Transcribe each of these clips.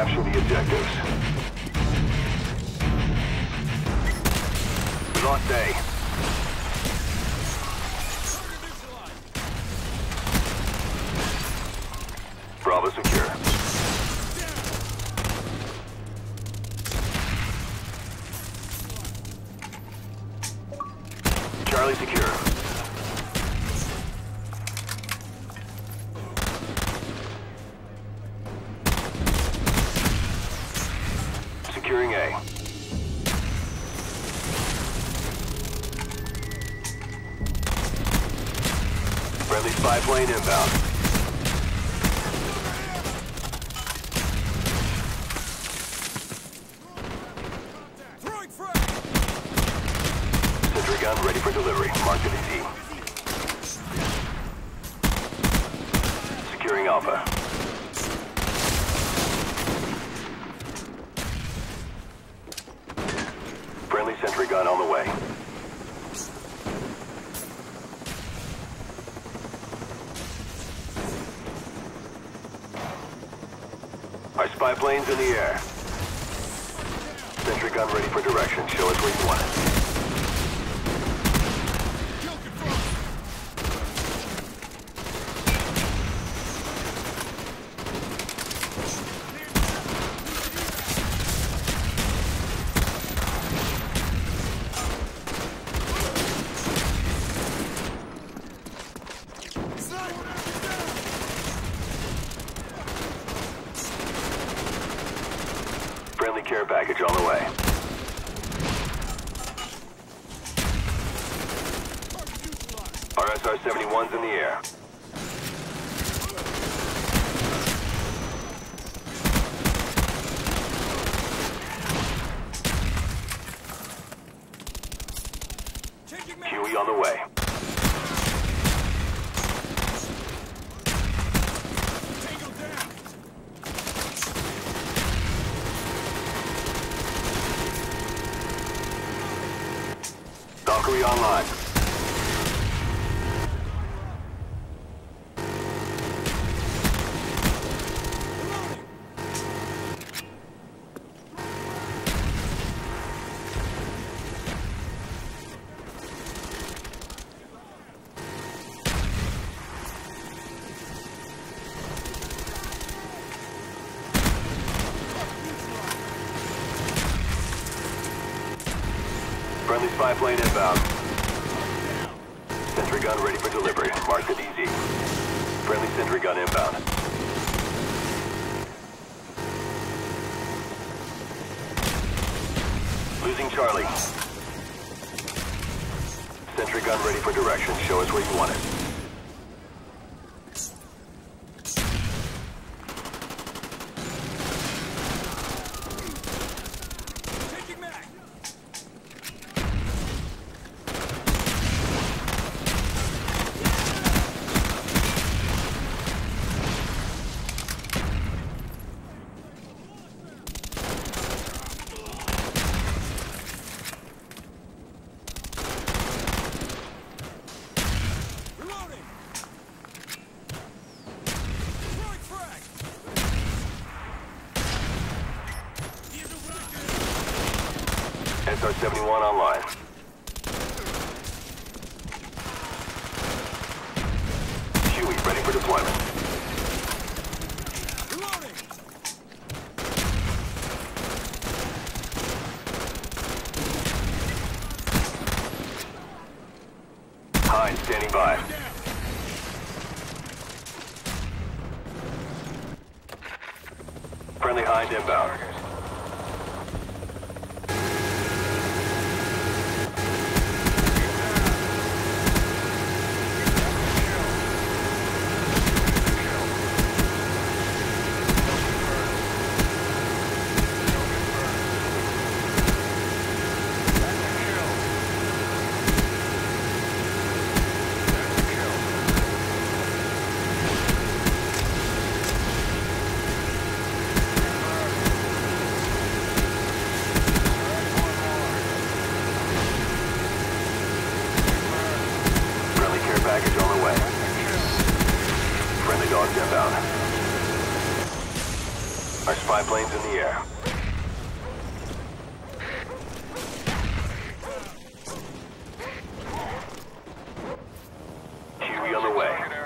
Capture the objectives. Lost A. Bravo secure. Spy plane inbound. Sentry gun ready for delivery. Mark the DZ. Securing Alpha. Friendly sentry gun on the way. Our spy plane's in the air. Sentry gun ready for direction. Show us where you want it. Our SR-71's in the air. Huey on the way. Valkyrie online. Friendly spy plane inbound. Sentry gun ready for delivery. Mark the DZ. Friendly sentry gun inbound. Losing Charlie. Sentry gun ready for direction. Show us where you want it. SR-71 online. Huey ready for deployment. Reloading! Hind's standing by. Friendly Hind inbound. Friendly care package on the way. Friendly dogs inbound. Our spy plane's in the air. Huey on the way.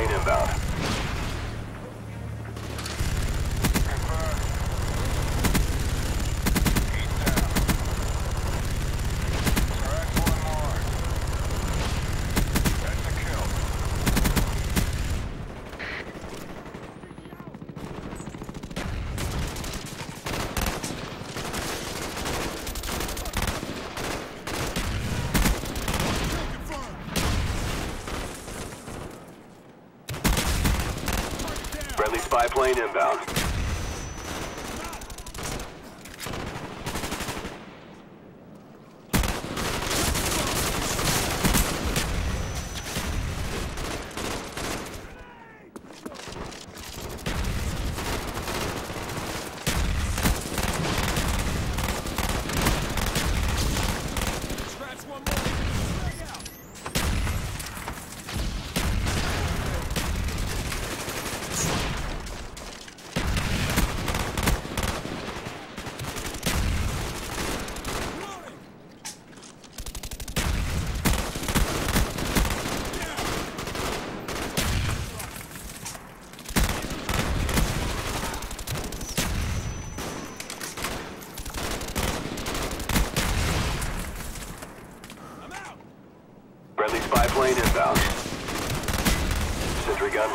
Plane inbound. Plane inbound.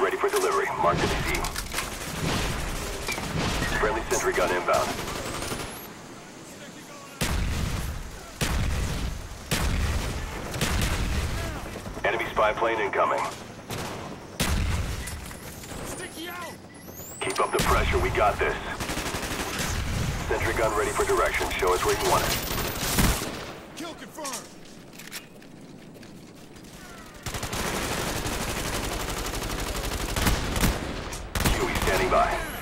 ready for delivery. Marked the E. Friendly sentry gun inbound. Enemy spy plane incoming. Keep up the pressure, we got this. Sentry gun ready for direction, show us where you want it. Standing by.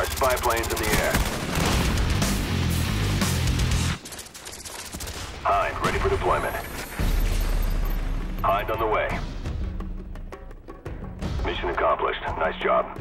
Our spy plane's in the air. Hind ready for deployment. Hind on the way. Mission accomplished. Nice job.